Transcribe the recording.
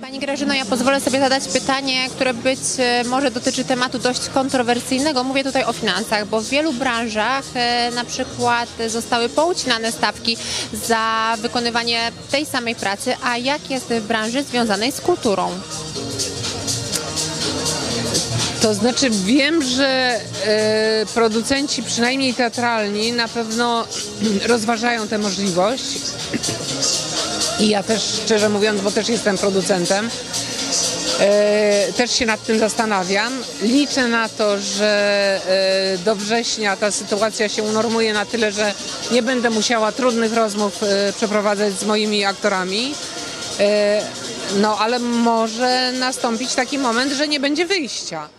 Pani Grażyno, ja pozwolę sobie zadać pytanie, które być e, może dotyczy tematu dość kontrowersyjnego. Mówię tutaj o finansach, bo w wielu branżach e, na przykład zostały poucinane stawki za wykonywanie tej samej pracy, a jak jest w branży związanej z kulturą? To znaczy wiem, że e, producenci, przynajmniej teatralni, na pewno rozważają tę możliwość. I ja też, szczerze mówiąc, bo też jestem producentem, e, też się nad tym zastanawiam. Liczę na to, że e, do września ta sytuacja się unormuje na tyle, że nie będę musiała trudnych rozmów przeprowadzać z moimi aktorami. No, ale może nastąpić taki moment, że nie będzie wyjścia.